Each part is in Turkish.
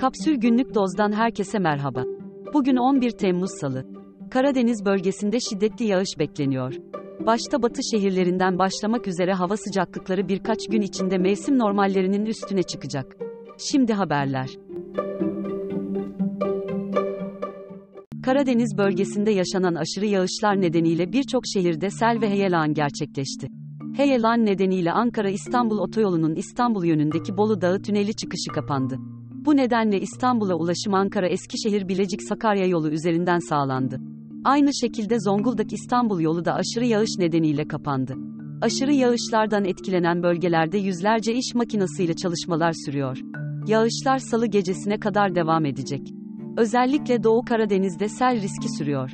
Kapsül Günlük Doz'dan herkese merhaba. Bugün 11 Temmuz Salı. Karadeniz bölgesinde şiddetli yağış bekleniyor. Başta batı şehirlerinden başlamak üzere hava sıcaklıkları birkaç gün içinde mevsim normallerinin üstüne çıkacak. Şimdi haberler. Karadeniz bölgesinde yaşanan aşırı yağışlar nedeniyle birçok şehirde sel ve heyelan gerçekleşti. Heyelan nedeniyle Ankara-İstanbul otoyolunun İstanbul yönündeki Bolu Dağı tüneli çıkışı kapandı. Bu nedenle İstanbul'a ulaşım Ankara-Eskişehir-Bilecik-Sakarya yolu üzerinden sağlandı. Aynı şekilde Zonguldak-İstanbul yolu da aşırı yağış nedeniyle kapandı. Aşırı yağışlardan etkilenen bölgelerde yüzlerce iş makinasıyla çalışmalar sürüyor. Yağışlar salı gecesine kadar devam edecek. Özellikle Doğu Karadeniz'de sel riski sürüyor.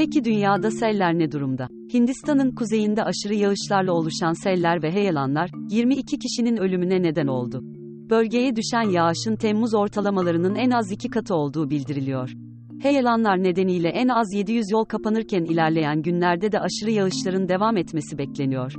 Peki dünyada seller ne durumda? Hindistan'ın kuzeyinde aşırı yağışlarla oluşan seller ve heyelanlar 22 kişinin ölümüne neden oldu. Bölgeye düşen yağışın Temmuz ortalamalarının en az iki katı olduğu bildiriliyor. Heyelanlar nedeniyle en az 700 yol kapanırken ilerleyen günlerde de aşırı yağışların devam etmesi bekleniyor.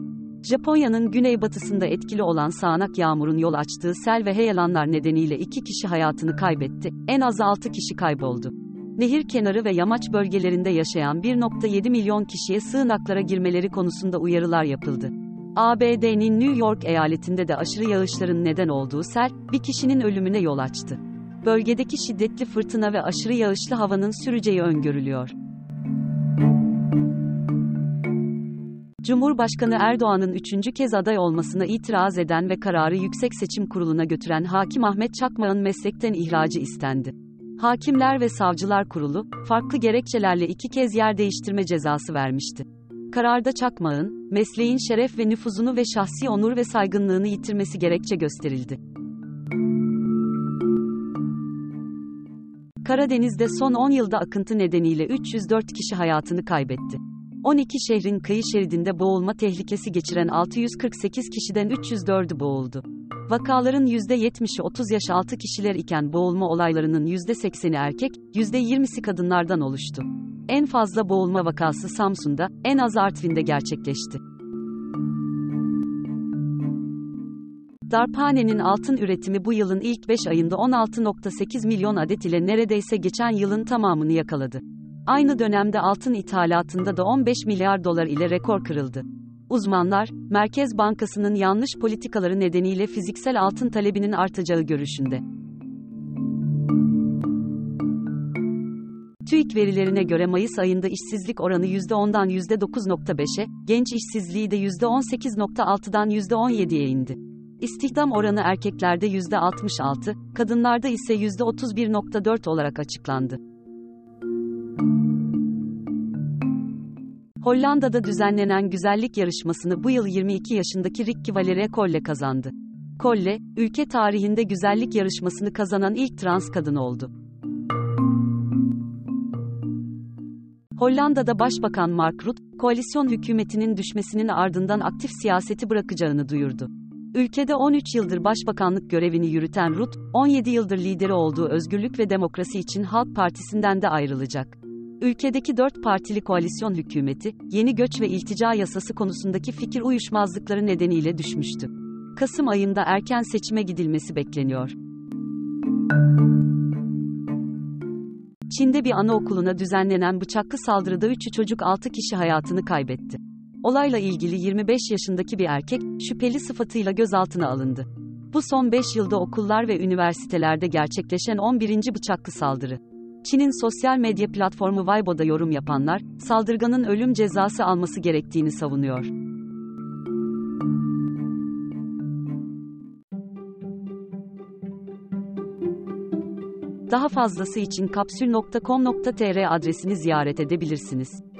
Japonya'nın güneybatısında etkili olan sağanak yağmurun yol açtığı sel ve heyelanlar nedeniyle iki kişi hayatını kaybetti, en az 6 kişi kayboldu. Nehir kenarı ve yamaç bölgelerinde yaşayan 1.7 milyon kişiye sığınaklara girmeleri konusunda uyarılar yapıldı. ABD'nin New York eyaletinde de aşırı yağışların neden olduğu sel, bir kişinin ölümüne yol açtı. Bölgedeki şiddetli fırtına ve aşırı yağışlı havanın süreceği öngörülüyor. Cumhurbaşkanı Erdoğan'ın üçüncü kez aday olmasına itiraz eden ve kararı Yüksek Seçim Kurulu'na götüren Hakim Ahmet Çakmağ'ın meslekten ihracı istendi. Hakimler ve Savcılar Kurulu, farklı gerekçelerle iki kez yer değiştirme cezası vermişti. Kararda Çakmağ'ın, mesleğin şeref ve nüfuzunu ve şahsi onur ve saygınlığını yitirmesi gerekçe gösterildi. Karadeniz'de son 10 yılda akıntı nedeniyle 304 kişi hayatını kaybetti. 12 şehrin kıyı şeridinde boğulma tehlikesi geçiren 648 kişiden 304'ü boğuldu. Vakaların %70'i 30 yaş altı kişiler iken boğulma olaylarının %80'i erkek, %20'si kadınlardan oluştu. En fazla boğulma vakası Samsun'da, en az Artvin'de gerçekleşti. Darphane'nin altın üretimi bu yılın ilk 5 ayında 16.8 milyon adet ile neredeyse geçen yılın tamamını yakaladı. Aynı dönemde altın ithalatında da 15 milyar dolar ile rekor kırıldı. Uzmanlar, Merkez Bankası'nın yanlış politikaları nedeniyle fiziksel altın talebinin artacağı görüşünde. TÜİK verilerine göre Mayıs ayında işsizlik oranı %10'dan %9.5'e, genç işsizliği de %18.6'dan %17'ye indi. İstihdam oranı erkeklerde %66, kadınlarda ise %31.4 olarak açıklandı. Hollanda'da düzenlenen güzellik yarışmasını bu yıl 22 yaşındaki Ricky Valere Kolle kazandı. Kolle, ülke tarihinde güzellik yarışmasını kazanan ilk trans kadın oldu. Hollanda'da Başbakan Mark Rutte, koalisyon hükümetinin düşmesinin ardından aktif siyaseti bırakacağını duyurdu. Ülkede 13 yıldır başbakanlık görevini yürüten Rutte, 17 yıldır lideri olduğu Özgürlük ve Demokrasi için Halk Partisi'nden de ayrılacak. Ülkedeki dört partili koalisyon hükümeti, yeni göç ve iltica yasası konusundaki fikir uyuşmazlıkları nedeniyle düşmüştü. Kasım ayında erken seçime gidilmesi bekleniyor. Çin'de bir anaokuluna düzenlenen bıçaklı saldırıda 3'ü çocuk 6 kişi hayatını kaybetti. Olayla ilgili 25 yaşındaki bir erkek, şüpheli sıfatıyla gözaltına alındı. Bu son 5 yılda okullar ve üniversitelerde gerçekleşen 11. bıçaklı saldırı. Çin'in sosyal medya platformu Weibo'da yorum yapanlar, saldırganın ölüm cezası alması gerektiğini savunuyor. Daha fazlası için kapsül.com.tr adresini ziyaret edebilirsiniz.